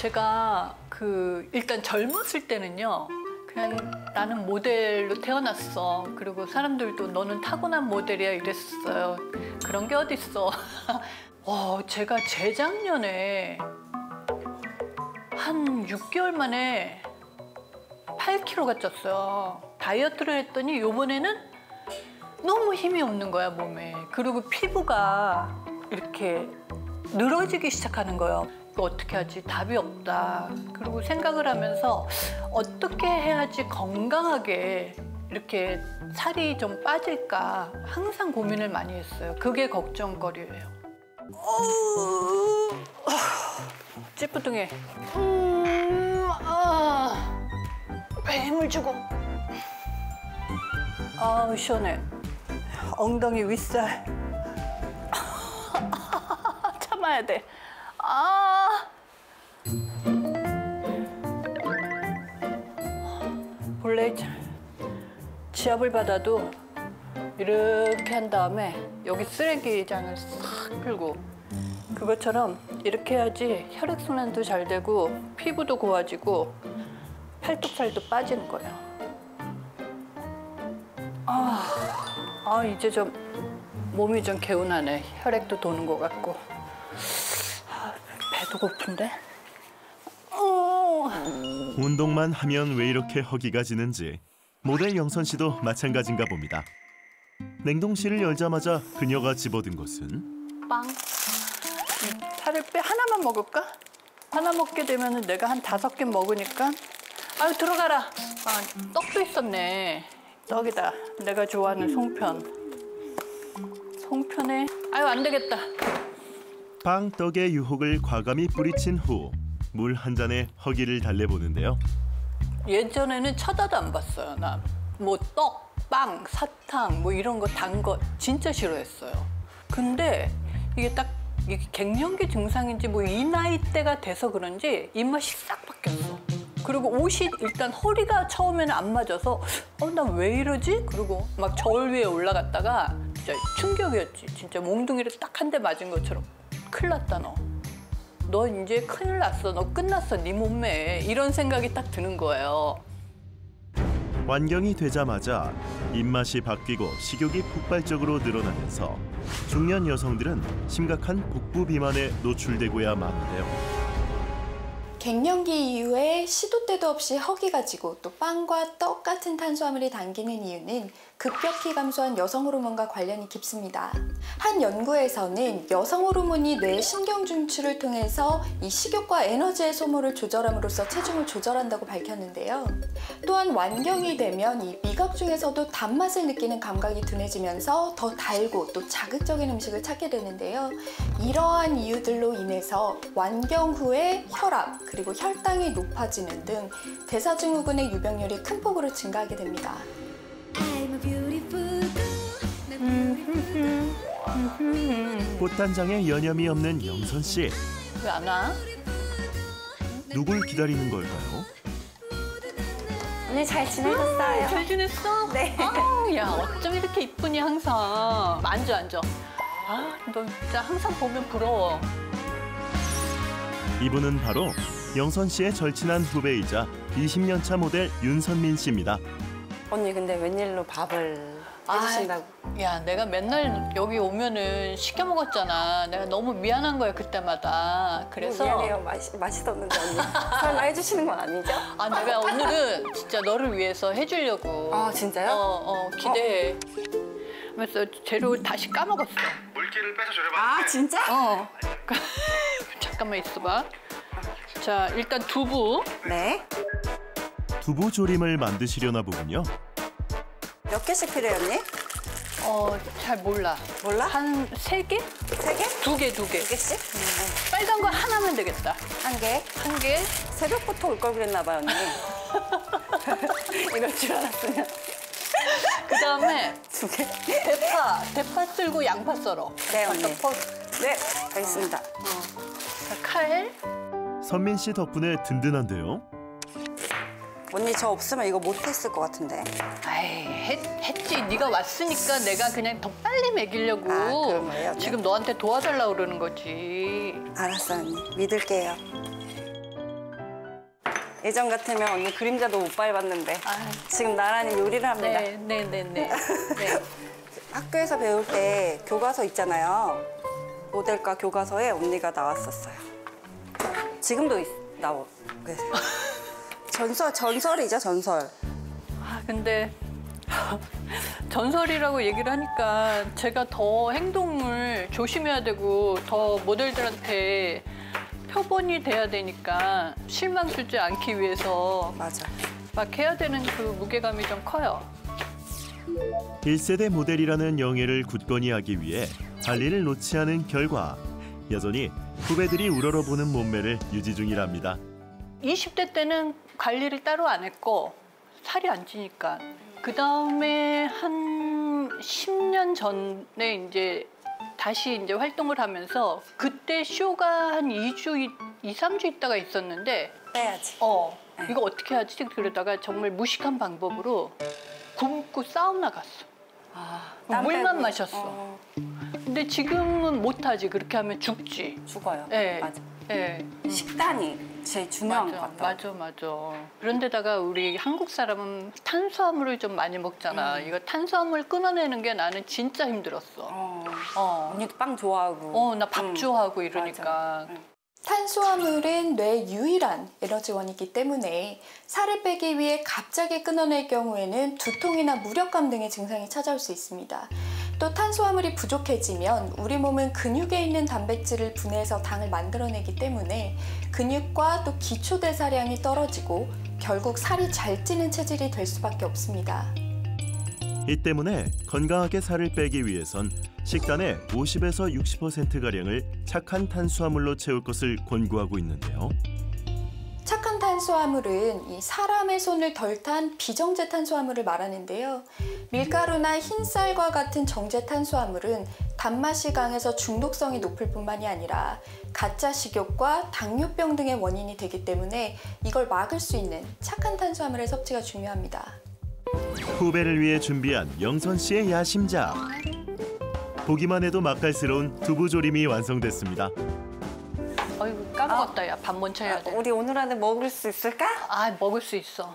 제가 그 일단 젊었을 때는요. 그냥 나는 모델로 태어났어. 그리고 사람들도 너는 타고난 모델이야 이랬어요. 그런 게 어딨어. 와, 제가 재작년에 한 6개월 만에 8kg가 쪘어요. 다이어트를 했더니 요번에는 너무 힘이 없는 거야, 몸에. 그리고 피부가 이렇게 늘어지기 시작하는 거예요. 이거 어떻게 하지? 답이 없다. 그리고 생각을 하면서 어떻게 해야지 건강하게 이렇게 살이 좀 빠질까 항상 고민을 많이 했어요. 그게 걱정거리예요. 어우, 찌뿌둥해. 음, 아, 배 힘을 주고. 아우, 시원해. 엉덩이 윗살. 참아야 돼. 아. 원래 지압을 받아도 이렇게 한 다음에 여기 쓰레기장을 싹 풀고 그것처럼 이렇게 해야지 혈액순환도 잘 되고 피부도 고와지고 팔뚝살도 빠지는 거예요. 아, 아 이제 좀 몸이 좀 개운하네. 혈액도 도는 것 같고. 아, 배도 고픈데? 어. 운동만 하면 왜 이렇게 허기가 지는지 모델 영선 씨도 마찬가지인가 봅니다. 냉동실을 열자마자 그녀가 집어든 것은 빵. 살을 빼 하나만 먹을까? 하나 먹게 되면 내가 한 다섯 개 먹으니까 아유 들어가라. 아, 떡도 있었네. 떡이다. 내가 좋아하는 송편. 송편에 아유 안 되겠다. 빵 떡의 유혹을 과감히 뿌리친 후 물 한 잔에 허기를 달래보는데요. 예전에는 쳐다도 안 봤어요. 나 뭐 떡, 빵, 사탕 뭐 이런 거 단 거 진짜 싫어했어요. 근데 이게 딱 이게 갱년기 증상인지 뭐 이 나이 때가 돼서 그런지 입맛이 싹 바뀌었어. 그리고 옷이 일단 허리가 처음에는 안 맞아서 어 나 왜 이러지? 그리고 막 저울 위에 올라갔다가 진짜 충격이었지. 진짜 몽둥이를 딱 한 대 맞은 것처럼 큰일 났다 너. 너 이제 큰일 났어. 너 끝났어. 네 몸매. 이런 생각이 딱 드는 거예요. 완경이 되자마자 입맛이 바뀌고 식욕이 폭발적으로 늘어나면서 중년 여성들은 심각한 복부 비만에 노출되고야 마는데요. 갱년기 이후에 시도 때도 없이 허기가 지고 또 빵과 떡 같은 탄수화물이 당기는 이유는 급격히 감소한 여성 호르몬과 관련이 깊습니다. 한 연구에서는 여성 호르몬이 뇌 신경 중추를 통해서 이 식욕과 에너지의 소모를 조절함으로써 체중을 조절한다고 밝혔는데요. 또한 완경이 되면 이 미각 중에서도 단맛을 느끼는 감각이 둔해지면서 더 달고 또 자극적인 음식을 찾게 되는데요. 이러한 이유들로 인해서 완경 후에 혈압 그리고 혈당이 높아지는 등 대사증후군의 유병률이 큰 폭으로 증가하게 됩니다. 꽃단장에 여념이 없는 영선 씨. 왜 안 와? 누굴 기다리는 걸까요? 오늘 잘 지내셨어요? 잘 지냈어? 네. 아우, 야, 어쩜 이렇게 이쁘니, 항상. 앉아, 앉아. 아, 너 진짜 항상 보면 부러워. 이분은 바로 영선 씨의 절친한 후배이자 20년 차 모델 윤선민 씨입니다. 언니 근데 웬일로 밥을 해주신다고? 야, 내가 맨날 여기 오면은 시켜 먹었잖아. 내가 너무 미안한 거야, 그때마다. 그래서. 미안해요 맛이, 맛있었는데 언니 설마 해주시는 건 아니죠? 아, 내가 오늘은 진짜 너를 위해서 해주려고. 아 진짜요? 어, 어, 기대해. 그래서 재료 다시 까먹었어. 물기를 빼서 졸여봤는데 아 진짜? 어. 잠깐만 있어봐. 자, 일단 두부. 네. 두부 조림을 만드시려나 보군요. 몇 개씩 필요해 언니? 어, 잘 몰라. 몰라? 한 세 개? 세 개? 두 개, 두 개. 두 개씩? 빨간 거 하나면 되겠다. 한 개? 한 개. 새벽부터 올 걸 그랬나 봐요 언니 이럴 줄 알았으면 그 다음에 두 개? 대파. 대파 쓸고 양파 썰어. 네, 언니. 퍼- 네 알겠습니다 자, 칼. 선민 씨 덕분에 든든한데요. 언니 저 없으면 이거 못했을 것 같은데 아이, 했, 했지. 네가 왔으니까 내가 그냥 더 빨리 먹이려고. 아, 그런 거예요? 지금 너한테 도와달라고 그러는 거지. 알았어 언니 믿을게요 예전 같으면 언니 그림자도 못 밟았는데 아, 지금 나란히 요리를 합니다. 네, 네, 네, 네. 네. 학교에서 배울 때 교과서 있잖아요. 모델과 교과서에 언니가 나왔었어요. 지금도 있, 나오. 네. 전설 전설이죠 전설. 아, 근데 전설이라고 얘기를 하니까 제가 더 행동을 조심해야 되고 더 모델들한테 표본이 돼야 되니까 실망 주지 않기 위해서 맞아. 막 해야 되는 그 무게감이 좀 커요. 1세대 모델이라는 영예를 굳건히 하기 위해 관리를 놓지 않은 결과 여전히 후배들이 우러러보는 몸매를 유지 중이랍니다. 20대 때는 관리를 따로 안 했고 살이 안 찌니까 그 다음에 한 10년 전에 이제 다시 이제 활동을 하면서 그때 쇼가 한 2주, 2, 3주 있다가 있었는데 빼야지. 어 이거 어떻게 하지? 그러다가 정말 무식한 방법으로 굶고 사우나 갔어. 아, 물만 땀 빼고. 마셨어. 어, 근데 지금은 못하지. 그렇게 하면 죽지. 죽어요. 예. 맞아. 예. 식단이 제일 중요한 맞아, 것 같아요. 맞아, 맞아. 그런데다가 우리 한국 사람은 탄수화물을 좀 많이 먹잖아. 음. 이거 탄수화물 끊어내는 게 나는 진짜 힘들었어. 어, 어, 언니도 빵 좋아하고. 어, 나밥 음, 좋아하고 이러니까. 응. 탄수화물은 뇌의 유일한 에너지원이기 때문에 살을 빼기 위해 갑자기 끊어낼 경우에는 두통이나 무력감 등의 증상이 찾아올 수 있습니다. 또 탄수화물이 부족해지면 우리 몸은 근육에 있는 단백질을 분해해서 당을 만들어내기 때문에 근육과 또 기초 대사량이 떨어지고 결국 살이 잘 찌는 체질이 될 수밖에 없습니다. 이 때문에 건강하게 살을 빼기 위해선 식단의 50에서 60%가량을 착한 탄수화물로 채울 것을 권고하고 있는데요. 탄수화물은 이 사람의 손을 덜 탄 비정제 탄수화물을 말하는데요. 밀가루나 흰쌀과 같은 정제 탄수화물은 단맛이 강해서 중독성이 높을 뿐만이 아니라 가짜 식욕과 당뇨병 등의 원인이 되기 때문에 이걸 막을 수 있는 착한 탄수화물의 섭취가 중요합니다. 후배를 위해 준비한 영선 씨의 야심작. 보기만 해도 맛깔스러운 두부조림이 완성됐습니다. 까먹었다. 야, 밥 먼저 해야 돼. 우리 오늘 안에 먹을 수 있을까? 아, 먹을 수 있어.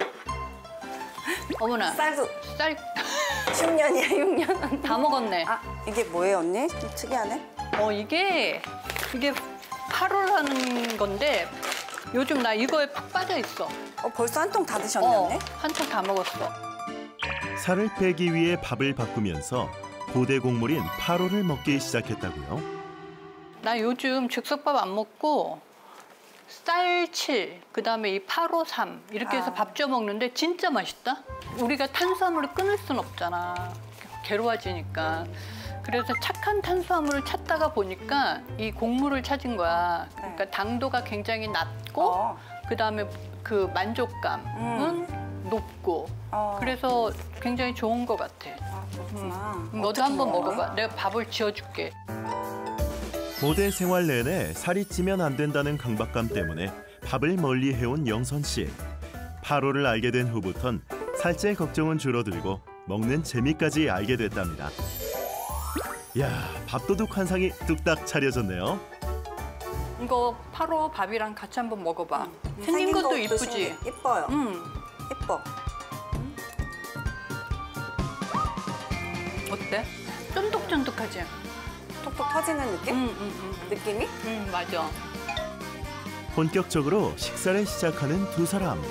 어머나. 쌀도 쌀 10년이야 6년. 다 먹었네. 아 이게 뭐예요 언니? 좀 특이하네. 어, 이게, 이게 파로라는 건데 요즘 나 이거에 푹 빠져 있어. 어 벌써 한 통 다 드셨네 어, 언니? 한통 다 먹었어. 살을 빼기 위해 밥을 바꾸면서 고대 곡물인 파로를 먹기 시작했다고요. 나 요즘 즉석밥 안 먹고 쌀칠, 그다음에 이 파로삼 이렇게 해서 아. 밥쪄 먹는데 진짜 맛있다. 우리가 탄수화물을 끊을 순 없잖아. 괴로워지니까. 그래서 착한 탄수화물을 찾다가 보니까 이 곡물을 찾은 거야. 그러니까 당도가 굉장히 낮고 어. 그다음에 그 만족감은 높고 어. 그래서 굉장히 좋은 것 같아. 아 그렇구나. 음, 너도 어떻게 한번? 먹어봐. 내가 밥을 지어줄게. 모델 생활 내내 살이 찌면 안 된다는 강박감 때문에 밥을 멀리 해온 영선 씨. 파로를 알게 된 후부턴 살찔 걱정은 줄어들고 먹는 재미까지 알게 됐답니다. 야, 밥도둑 환상이 뚝딱 차려졌네요. 이거 파로 밥이랑 같이 한번 먹어봐. 생긴 것도 것도 이쁘지? 이뻐요. 음, 이뻐. 어때? 쫀득쫀득하지? 톡톡 터지는 느낌? 음, 음, 음, 느낌이? 음, 맞아. 본격적으로 식사를 시작하는 두 사람.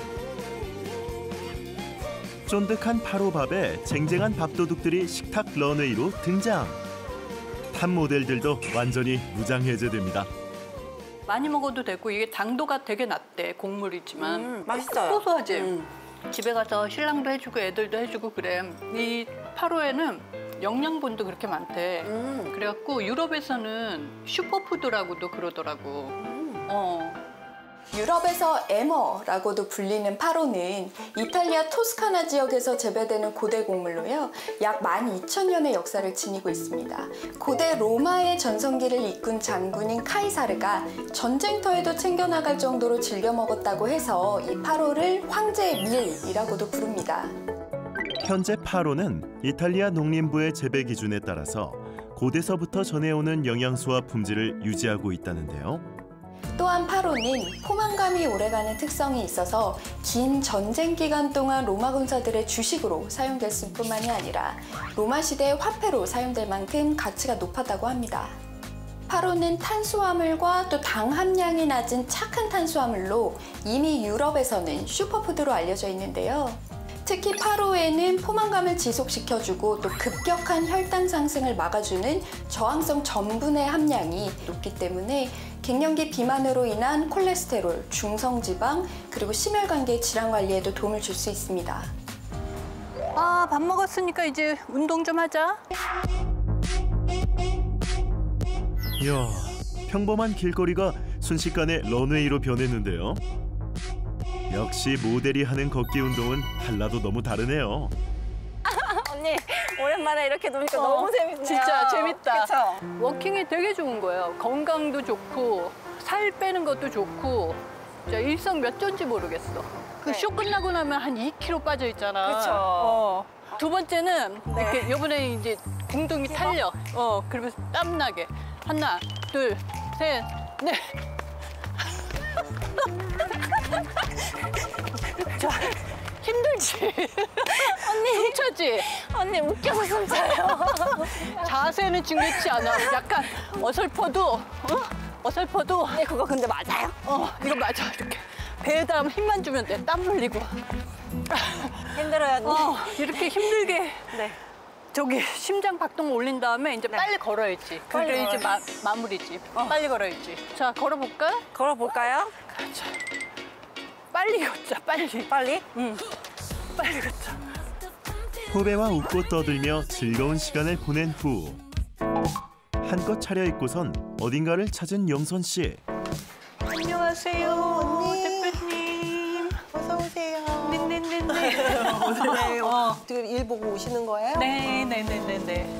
쫀득한 파로밥에 쟁쟁한 밥도둑들이 식탁 런웨이로 등장. 탑 모델들도 완전히 무장해제됩니다. 많이 먹어도 되고 이게 당도가 되게 낮대 곡물이지만 음, 맛있어요. 고소하지? 음. 집에 가서 신랑도 해주고 애들도 해주고 그래. 이 farro에는 영양분도 그렇게 많대. 음. 그래갖고 유럽에서는 슈퍼푸드라고도 그러더라고. 음. 어. 유럽에서 emmer라고도 불리는 farro는 이탈리아 토스카나 지역에서 재배되는 고대 곡물로요. 약 12,000년의 역사를 지니고 있습니다. 고대 로마의 전성기를 이끈 장군인 카이사르가 전쟁터에도 챙겨나갈 정도로 즐겨 먹었다고 해서 이 파로를 황제의 밀이라고도 부릅니다. 현재 파로는 이탈리아 농림부의 재배 기준에 따라서 고대서부터 전해오는 영양소와 품질을 유지하고 있다는데요. 또한 파로는 포만감이 오래가는 특성이 있어서 긴 전쟁 기간 동안 로마 군사들의 주식으로 사용됐을 뿐만이 아니라 로마 시대의 화폐로 사용될 만큼 가치가 높았다고 합니다. 파로는 탄수화물과 또 당 함량이 낮은 착한 탄수화물로 이미 유럽에서는 슈퍼푸드로 알려져 있는데요. 특히 파로에는 포만감을 지속시켜주고 또 급격한 혈당 상승을 막아주는 저항성 전분의 함량이 높기 때문에 갱년기 비만으로 인한 콜레스테롤, 중성지방, 그리고 심혈관계 질환 관리에도 도움을 줄 수 있습니다. 아, 밥 먹었으니까 이제 운동 좀 하자. 이야, 평범한 길거리가 순식간에 런웨이로 변했는데요. 역시 모델이 하는 걷기 운동은 달라도 너무 다르네요. 언니 오랜만에 이렇게 노니까 어, 너무 재밌네요. 진짜 재밌다. 그쵸? 워킹이 되게 좋은 거예요. 건강도 좋고 살 빼는 것도 좋고 진짜 일성 몇 조인지 모르겠어. 그 네. 쇼 끝나고 나면 한 2kg 빠져 있잖아. 그쵸. 어. 두 번째는 네. 이렇게 요번에 이제 공둥이 탄력. 어, 그러면서 땀 나게. 하나, 둘, 셋, 넷. 자, 힘들지? 언니. 숨차지? 언니 웃겨서 숨차요. 자세는 중요치 않아. 약간 어설퍼도, 어? 어설퍼도, 언니 그거 근데 맞아요? 어, 이거 맞아. 이렇게. 배에다 힘만 주면 돼. 땀 흘리고. 힘들어요 언니. 어, 이렇게 힘들게. 네. 저기 심장 박동 올린 다음에 이제 네. 빨리 걸어야지. 빨리 그게 이제 마, 걸어야지. 마무리지. 빨리 걸어야지. 자, 걸어볼까? 걸어볼까요? 자, 빨리 걷자, 빨리. 빨리? 응, 빨리 걷자. 후배와 웃고 떠들며 즐거운 시간을 보낸 후 한껏 차려입고선 어딘가를 찾은 영선 씨. 안녕하세요, 언니. 대표님. 어서 오세요. 네네네네. 네, 어. 지금 일 보고 오시는 거예요? 네네네네네.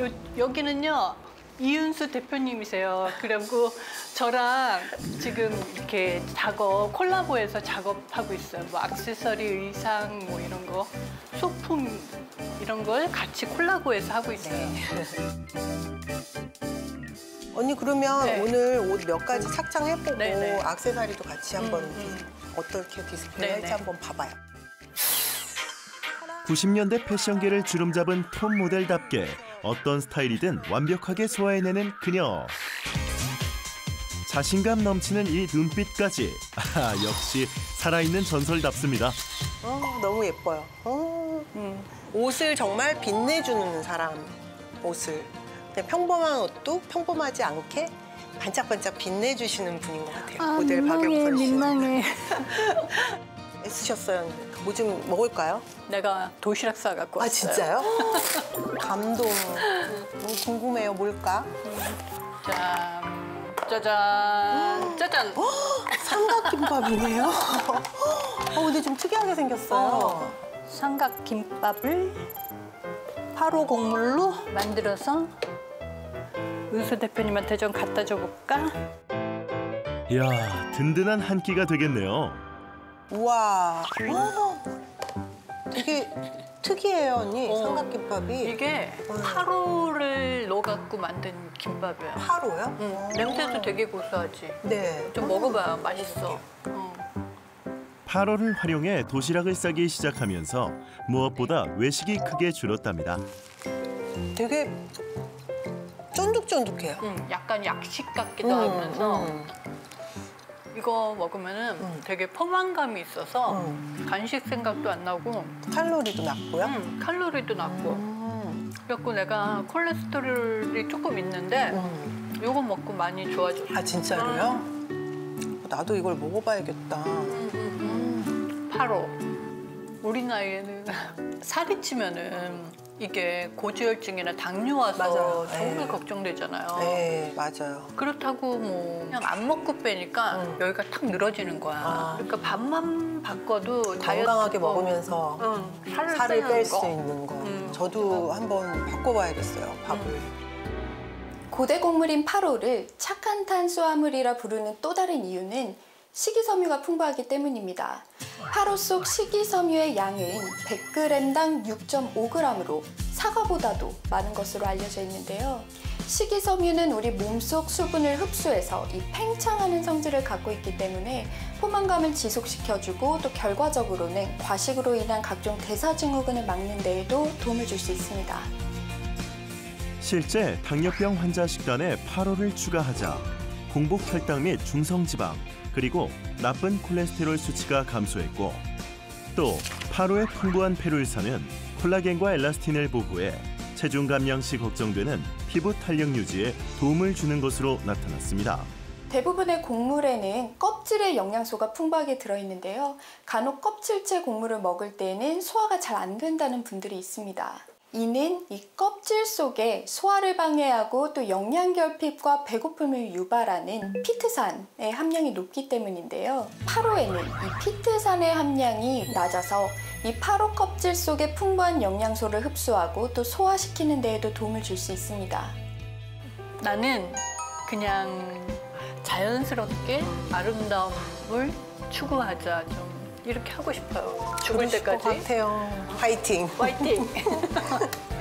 요, 여기는요. 이윤수 대표님이세요. 그리고 저랑 지금 이렇게 작업, 콜라보해서 작업하고 있어요. 뭐 액세서리, 의상 뭐 이런 거, 소품 이런 걸 같이 콜라보해서 하고 있어요. 언니 그러면 네. 오늘 옷 몇 가지 착장해보고 네, 네. 악세사리도 같이 한번 음. 어떻게 디스플레이 네, 할지 네. 한번 봐봐요. 90년대 패션계를 주름잡은 톱 모델답게 어떤 스타일이든 완벽하게 소화해내는 그녀. 자신감 넘치는 이 눈빛까지 아, 역시 살아있는 전설답습니다. 어, 너무 예뻐요. 어, 음. 옷을 정말 빛내주는 사람 옷을 평범한 옷도 평범하지 않게 반짝반짝 빛내주시는 분인 것 같아요. 모델 박영선 씨. 민망해. 애쓰셨어요. 뭐 좀 먹을까요? 내가 도시락 싸갖고 아 왔어요. 진짜요? 감동. 너무 궁금해요. 뭘까? 짠, 짜잔, 짜잔. 삼각김밥이네요. 어, 근데 좀 특이하게 생겼어요. 삼각 김밥을 파로 곡물로 만들어서 은수 대표님한테 좀 갖다 줘볼까? 이야 든든한 한 끼가 되겠네요. 우와. 어, 되게 특이해요, 언니. 어. 삼각김밥이. 이게 음. 파로를 넣어갖고 만든 김밥이야. 하루요? 응, 냄새도 되게 고소하지. 네. 좀 먹어봐, 맛있어. 응. 파로를 활용해 도시락을 싸기 시작하면서 무엇보다 외식이 크게 줄었답니다. 되게 쫀득쫀득해요. 응, 약간 약식 같기도 음, 하면서 음. 이거 먹으면은 음. 되게 포만감이 있어서 음. 간식 생각도 안 나고 칼로리도 낮고요. 음, 칼로리도 낮고 음. 그래갖고 내가 콜레스테롤이 조금 있는데 음. 요거 먹고 많이 좋아졌어. 아, 진짜로요? 나도 이걸 먹어봐야겠다. 바로 우리 나이에는 살이 찌면은 이게 고지혈증이나 당뇨 와서 맞아요. 정말 네. 걱정되잖아요. 네, 맞아요. 그렇다고 뭐 그냥 안 먹고 빼니까 음. 여기가 탁 늘어지는 거야. 아. 그러니까 밥만 바꿔도 건강하게 거, 먹으면서 응, 살을, 살을 빼는 뺄 거. 수 있는 거. 음. 저도 한번 바꿔봐야겠어요, 밥을. 고대 곡물인 파로를 착한 탄수화물이라 부르는 또 다른 이유는 식이섬유가 풍부하기 때문입니다. 파로 속 식이섬유의 양은 100g당 6.5g으로 사과보다도 많은 것으로 알려져 있는데요. 식이섬유는 우리 몸속 수분을 흡수해서 이 팽창하는 성질을 갖고 있기 때문에 포만감을 지속시켜주고 또 결과적으로는 과식으로 인한 각종 대사증후군을 막는 데에도 도움을 줄 수 있습니다. 실제 당뇨병 환자 식단에 파로를 추가하자 공복 혈당 및 중성지방 그리고 나쁜 콜레스테롤 수치가 감소했고 또 파로의 풍부한 페룰산은 콜라겐과 엘라스틴을 보호해 체중 감량 시 걱정되는 피부 탄력 유지에 도움을 주는 것으로 나타났습니다. 대부분의 곡물에는 껍질의 영양소가 풍부하게 들어있는데요. 간혹 껍질째 곡물을 먹을 때에는 소화가 잘 안 된다는 분들이 있습니다. 이는 이 껍질 속에 소화를 방해하고 또 영양 결핍과 배고픔을 유발하는 피트산의 함량이 높기 때문인데요. 파로에는 이 피트산의 함량이 낮아서 이 파로 껍질 속에 풍부한 영양소를 흡수하고 또 소화시키는 데에도 도움을 줄 수 있습니다. 나는 그냥 자연스럽게 아름다움을 추구하자 좀 이렇게 하고 싶어요. 죽을 때까지. 같아요. 파이팅. 화이팅!